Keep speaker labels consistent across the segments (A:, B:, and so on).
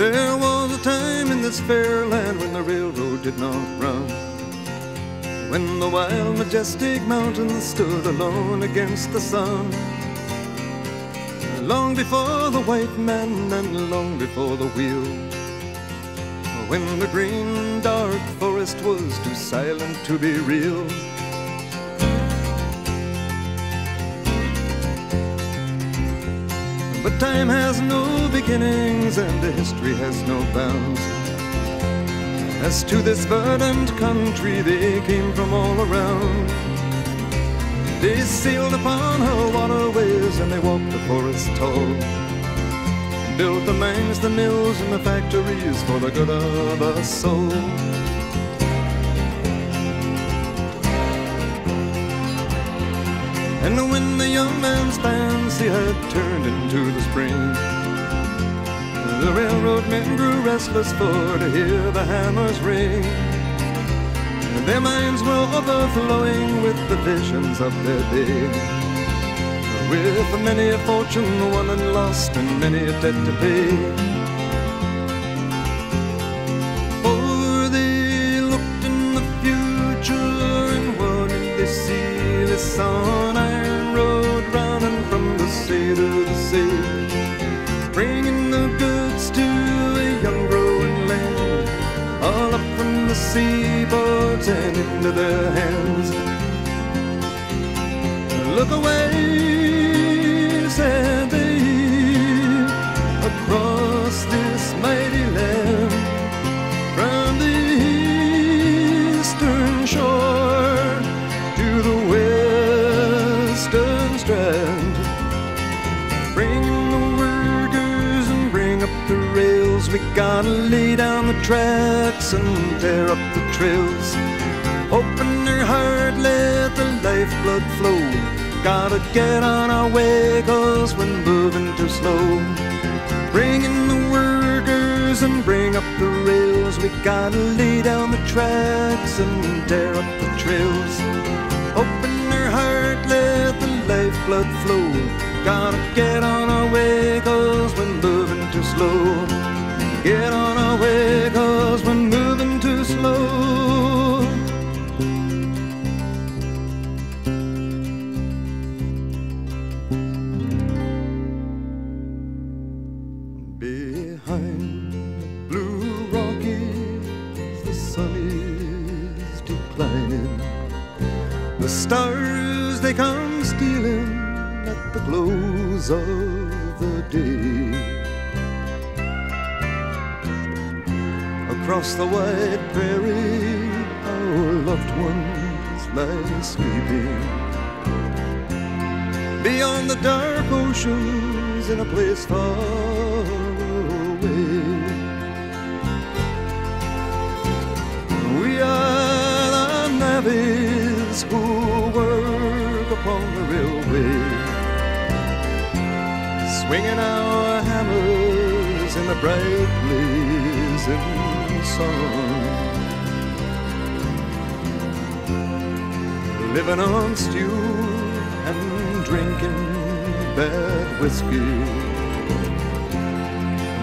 A: There was a time in this fair land when the railroad did not run. When the wild, majestic mountains stood alone against the sun. Long before the white man and long before the wheel. When the green, dark forest was too silent to be real. But time has no beginnings and history has no bounds. As to this verdant country, they came from all around. They sailed upon her waterways and they walked the forest tall. Built the mines, the mills, and the factories for the good of us all. And when the young man's fancy had turned into the spring, the railroad men grew restless for to hear the hammers ring. And their minds were overflowing with the visions of their day. With many a fortune won and lost, and many a debt to pay. Seaboards and into their hands. Look away, said rails. We gotta lay down the tracks and tear up the trails. Open your heart, let the lifeblood flow. Gotta get on our way, cause we're moving too slow. Bring in the workers and bring up the rails. We gotta lay down the tracks and tear up the trails. Open your heart, let the lifeblood flow. Gotta get on they come stealing at the close of the day. Across the wide prairie, our loved ones lie sleeping. Beyond the dark oceans, in a place far away. We are the navvies who swinging our hammers in the bright blazing sun. Living on stew and drinking bad whiskey.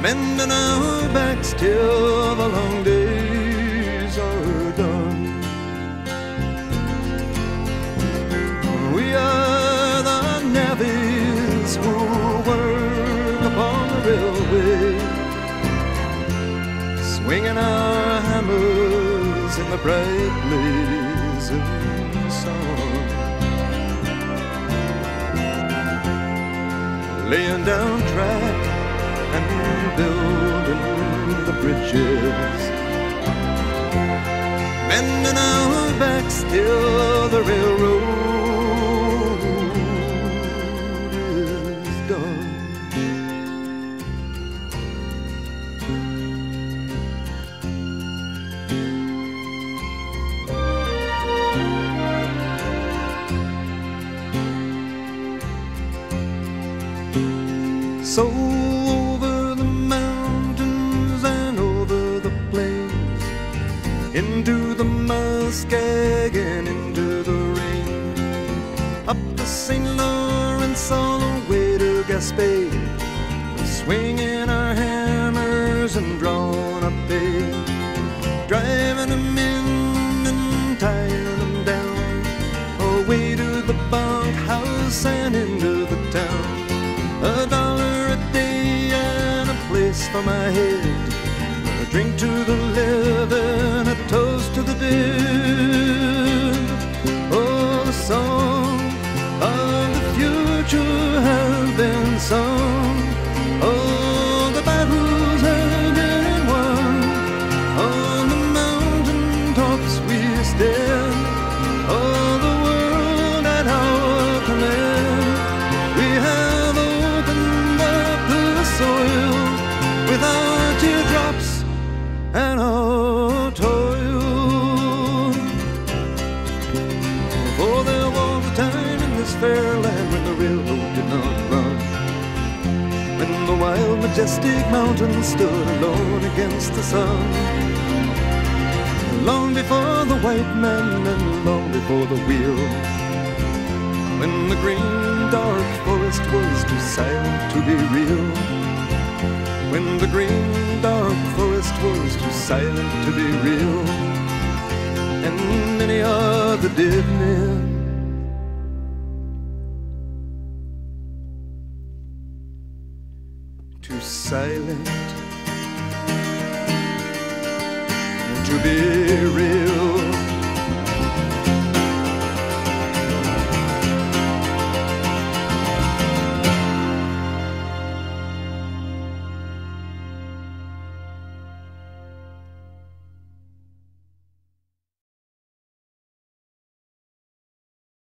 A: Mending our backs till the swinging our hammers in the bright blazing sun. Laying down track and building the bridges. Mending our backs till the railroad So over the mountains and over the plains, into the muskeg and, into the rain, up the St. Lawrence, all the way to Gaspé, swinging our hammers and drawn up hay, driving them in drink to majestic mountains stood alone against the sun. Long before the white man and long before the wheel. When the green, dark forest was too silent to be real. When the green, dark forest was too silent to be real. And many the dead men too silent to be real.